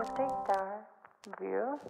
aceitar, viu?